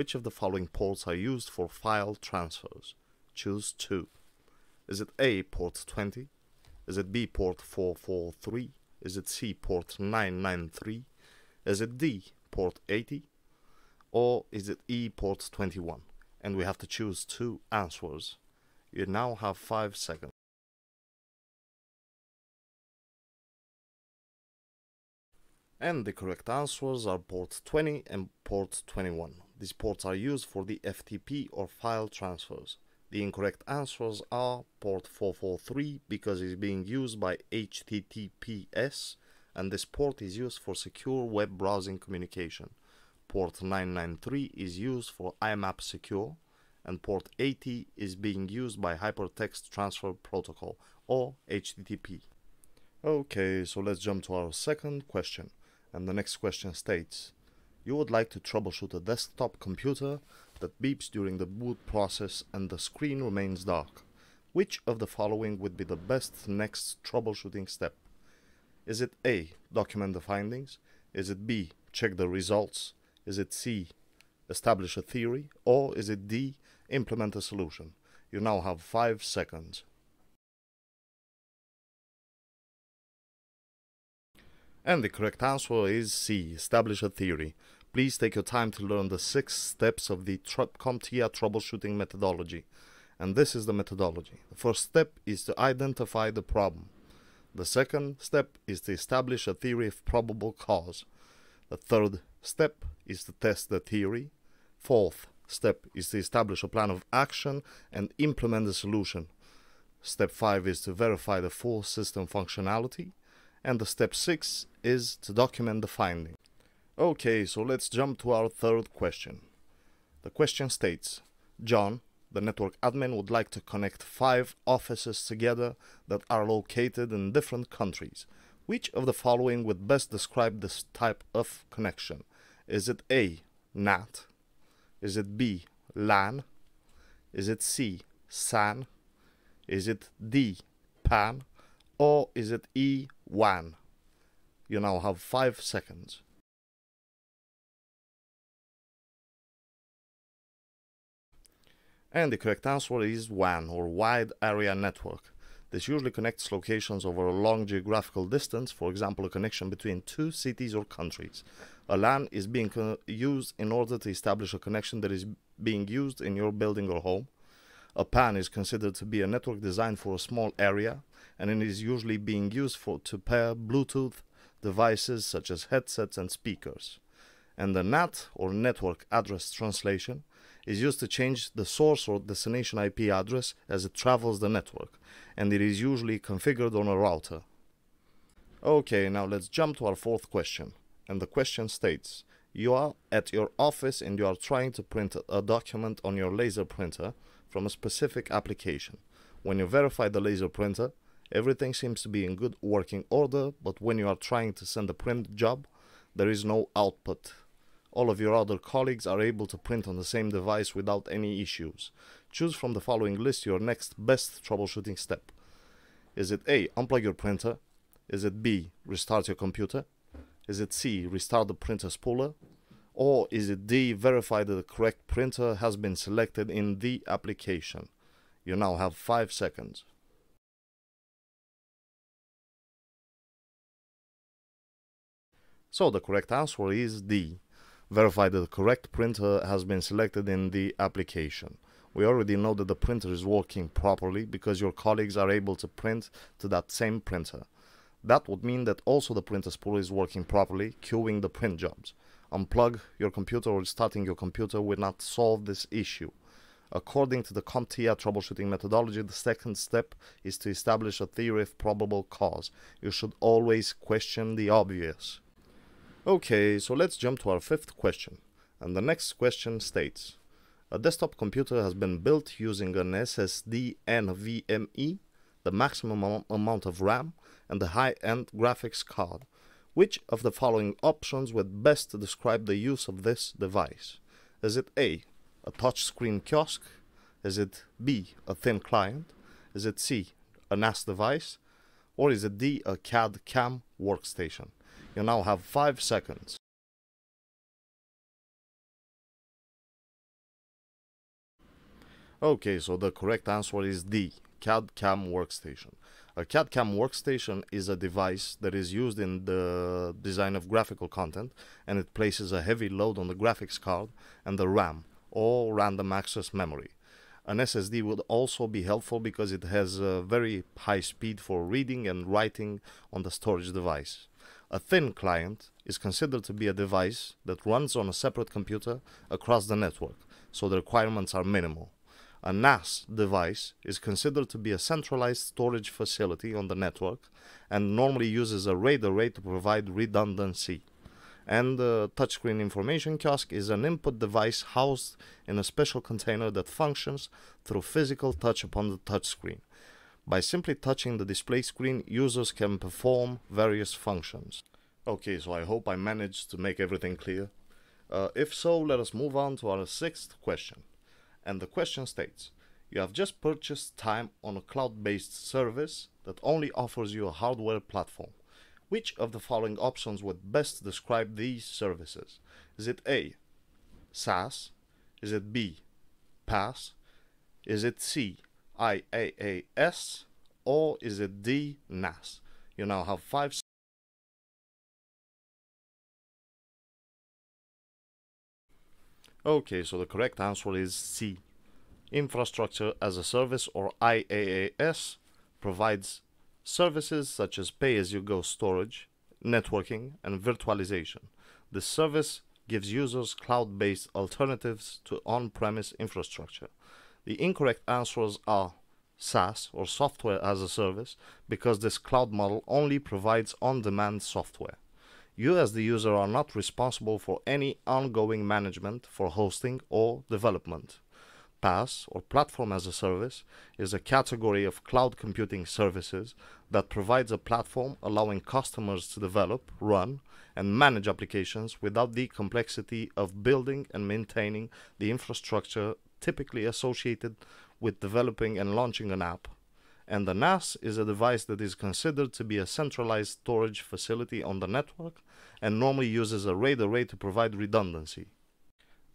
Which of the following ports are used for file transfers? Choose two. Is it A, port 20? Is it B, port 443? Is it C, port 993? Is it D, port 80? Or is it E, port 21? And we have to choose two answers. You now have 5 seconds. And the correct answers are port 20 and port 21. These ports are used for the FTP or file transfers. The incorrect answers are port 443 because it's being used by HTTPS and this port is used for secure web browsing communication. Port 993 is used for IMAP secure and port 80 is being used by Hypertext Transfer Protocol or HTTP. Okay, so let's jump to our second question. And the next question states, you would like to troubleshoot a desktop computer that beeps during the boot process and the screen remains dark. Which of the following would be the best next troubleshooting step? Is it A. Document the findings? Is it B. Check the results? Is it C. Establish a theory? Or is it D. Implement a solution? You now have 5 seconds. And the correct answer is C. Establish a theory. Please take your time to learn the six steps of the CompTIA troubleshooting methodology. And this is the methodology. The first step is to identify the problem. The second step is to establish a theory of probable cause. The third step is to test the theory. Fourth step is to establish a plan of action and implement the solution. Step 5 is to verify the full system functionality. And the step 6 is to document the finding. Okay, so let's jump to our third question. The question states, John, the network admin would like to connect five offices together that are located in different countries. Which of the following would best describe this type of connection? Is it A, NAT? Is it B, LAN? Is it C, SAN? Is it D, PAN? Or is it E, WAN? You now have five seconds. And the correct answer is WAN or Wide Area Network. This usually connects locations over a long geographical distance, for example, a connection between two cities or countries. A LAN is being used in order to establish a connection that is being used in your building or home. A PAN is considered to be a network designed for a small area, and it is usually being used for to pair Bluetooth devices such as headsets and speakers. And the NAT, or Network Address Translation, is used to change the source or destination IP address as it travels the network, and it is usually configured on a router. Okay, now let's jump to our fourth question. And the question states, you are at your office and you are trying to print a document on your laser printer from a specific application. When you verify the laser printer, everything seems to be in good working order, but when you are trying to send a print job, there is no output all of your other colleagues are able to print on the same device without any issues. Choose from the following list your next best troubleshooting step. Is it A. Unplug your printer? Is it B. Restart your computer? Is it C. Restart the printer spooler? Or is it D. Verify that the correct printer has been selected in the application? You now have 5 seconds. So the correct answer is D verify that the correct printer has been selected in the application. We already know that the printer is working properly because your colleagues are able to print to that same printer. That would mean that also the printer spool is working properly, queuing the print jobs. Unplug your computer or starting your computer will not solve this issue. According to the CompTIA troubleshooting methodology, the second step is to establish a theory of probable cause. You should always question the obvious. Okay, so let's jump to our fifth question. And the next question states, a desktop computer has been built using an SSD and NVMe, the maximum amount of RAM, and the high-end graphics card. Which of the following options would best describe the use of this device? Is it A, a touchscreen kiosk? Is it B, a thin client? Is it C, a NAS device? Or is it D, a CAD CAM workstation? You now have 5 seconds. Okay, so the correct answer is D, CAD CAM workstation. A CAD CAM workstation is a device that is used in the design of graphical content and it places a heavy load on the graphics card and the RAM or random access memory. An SSD would also be helpful because it has a very high speed for reading and writing on the storage device. A thin client is considered to be a device that runs on a separate computer across the network, so the requirements are minimal. A NAS device is considered to be a centralized storage facility on the network and normally uses a RAID array to provide redundancy. And the touchscreen information kiosk is an input device housed in a special container that functions through physical touch upon the touchscreen. By simply touching the display screen, users can perform various functions. Okay, so I hope I managed to make everything clear. Uh, if so, let us move on to our sixth question and the question states you have just purchased time on a cloud based service that only offers you a hardware platform. Which of the following options would best describe these services? Is it A, SaaS? Is it B, PaaS? Is it C, IaaS? Or is it D, NAS? You now have five Okay, so the correct answer is C. Infrastructure as a Service or IaaS provides services such as pay-as-you-go storage, networking, and virtualization. The service gives users cloud-based alternatives to on-premise infrastructure. The incorrect answers are SaaS or software as a service because this cloud model only provides on-demand software. You as the user are not responsible for any ongoing management for hosting or development. PaaS, or Platform as a Service, is a category of cloud computing services that provides a platform allowing customers to develop, run, and manage applications without the complexity of building and maintaining the infrastructure typically associated with developing and launching an app and the NAS is a device that is considered to be a centralized storage facility on the network and normally uses a RAID array to provide redundancy.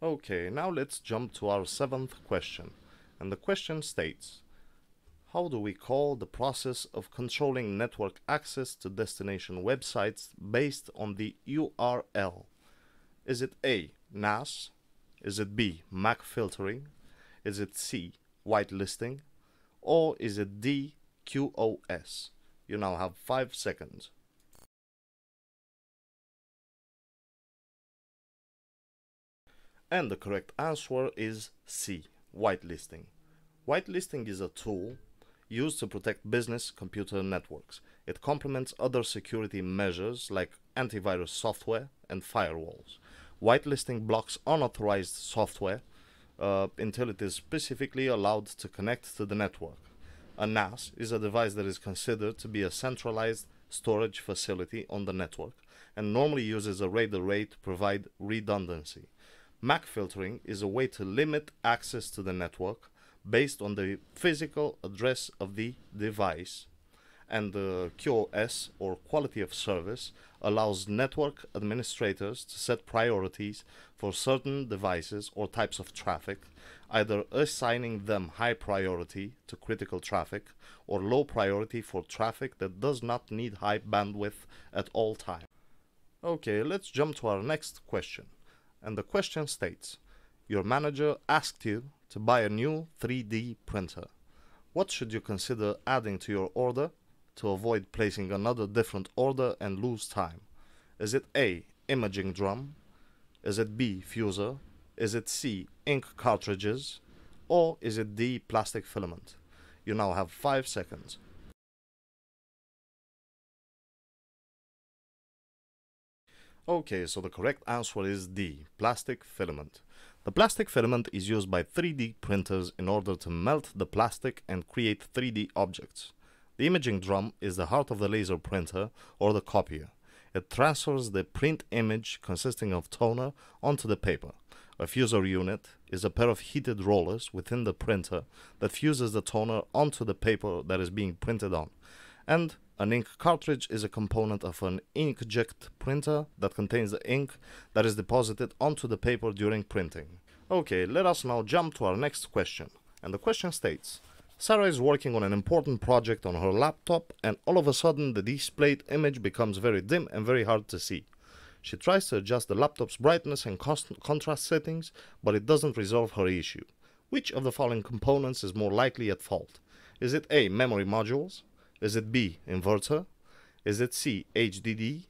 Okay, now let's jump to our seventh question. And the question states, how do we call the process of controlling network access to destination websites based on the URL? Is it A, NAS? Is it B, MAC filtering? Is it C, whitelisting? or is it D, QoS? You now have 5 seconds. And the correct answer is C, whitelisting. Whitelisting is a tool used to protect business computer networks. It complements other security measures like antivirus software and firewalls. Whitelisting blocks unauthorized software uh, until it is specifically allowed to connect to the network. A NAS is a device that is considered to be a centralized storage facility on the network and normally uses a RAID array to provide redundancy. MAC filtering is a way to limit access to the network based on the physical address of the device and the QoS or quality of service allows network administrators to set priorities for certain devices or types of traffic, either assigning them high priority to critical traffic or low priority for traffic that does not need high bandwidth at all times. Okay, let's jump to our next question. And the question states, your manager asked you to buy a new 3D printer. What should you consider adding to your order to avoid placing another different order and lose time? Is it A. Imaging drum? Is it B. Fuser? Is it C. Ink cartridges? Or is it D. Plastic filament? You now have 5 seconds. Okay, so the correct answer is D. Plastic filament. The plastic filament is used by 3D printers in order to melt the plastic and create 3D objects. The imaging drum is the heart of the laser printer or the copier. It transfers the print image consisting of toner onto the paper. A fuser unit is a pair of heated rollers within the printer that fuses the toner onto the paper that is being printed on. And an ink cartridge is a component of an inkjet printer that contains the ink that is deposited onto the paper during printing. Okay, let us now jump to our next question. And the question states Sarah is working on an important project on her laptop, and all of a sudden the displayed image becomes very dim and very hard to see. She tries to adjust the laptop's brightness and contrast settings, but it doesn't resolve her issue. Which of the following components is more likely at fault? Is it A. Memory modules? Is it B. Inverter? Is it C. HDD?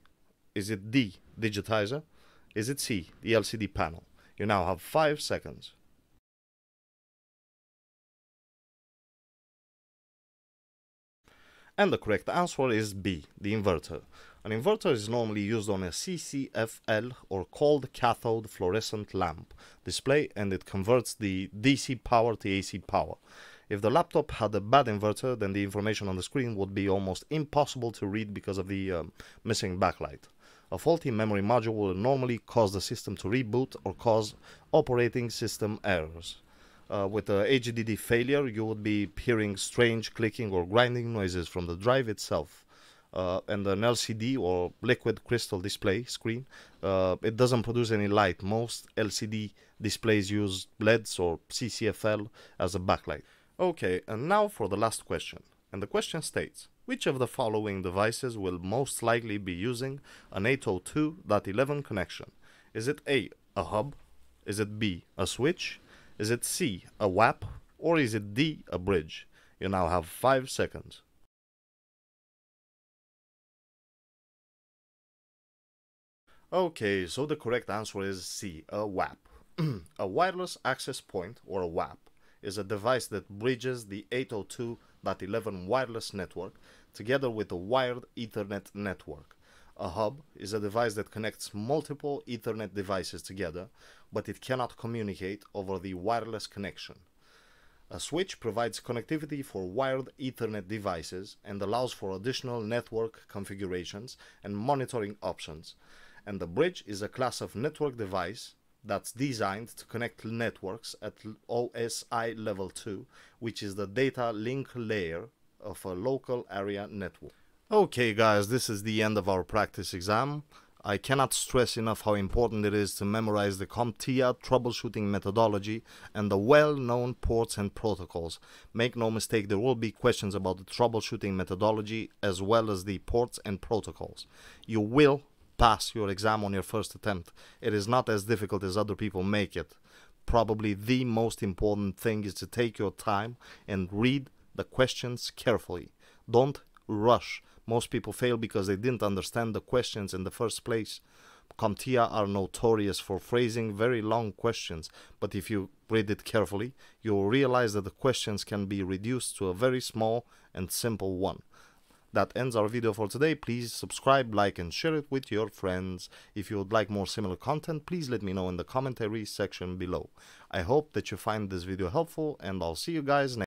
Is it D. Digitizer? Is it C. The LCD panel? You now have 5 seconds. And the correct answer is B, the inverter. An inverter is normally used on a CCFL or cold cathode fluorescent lamp display and it converts the DC power to AC power. If the laptop had a bad inverter, then the information on the screen would be almost impossible to read because of the um, missing backlight. A faulty memory module will normally cause the system to reboot or cause operating system errors. Uh, with the HDD failure, you would be hearing strange clicking or grinding noises from the drive itself. Uh, and an LCD or liquid crystal display screen, uh, it doesn't produce any light. Most LCD displays use LEDs or CCFL as a backlight. Okay, and now for the last question. And the question states, which of the following devices will most likely be using an 802.11 connection? Is it A, a hub? Is it B, a switch? Is it C, a WAP? Or is it D, a bridge? You now have 5 seconds. Okay, so the correct answer is C, a WAP. a wireless access point, or a WAP, is a device that bridges the 802.11 wireless network together with a wired Ethernet network. A hub is a device that connects multiple Ethernet devices together, but it cannot communicate over the wireless connection. A switch provides connectivity for wired Ethernet devices and allows for additional network configurations and monitoring options. And the bridge is a class of network device that's designed to connect networks at OSI level 2, which is the data link layer of a local area network. Okay guys, this is the end of our practice exam. I cannot stress enough how important it is to memorize the CompTIA troubleshooting methodology and the well-known ports and protocols. Make no mistake, there will be questions about the troubleshooting methodology as well as the ports and protocols. You will pass your exam on your first attempt. It is not as difficult as other people make it. Probably the most important thing is to take your time and read the questions carefully. Don't rush. Most people fail because they didn't understand the questions in the first place. CompTIA are notorious for phrasing very long questions, but if you read it carefully, you will realize that the questions can be reduced to a very small and simple one. That ends our video for today. Please subscribe, like, and share it with your friends. If you would like more similar content, please let me know in the commentary section below. I hope that you find this video helpful, and I'll see you guys next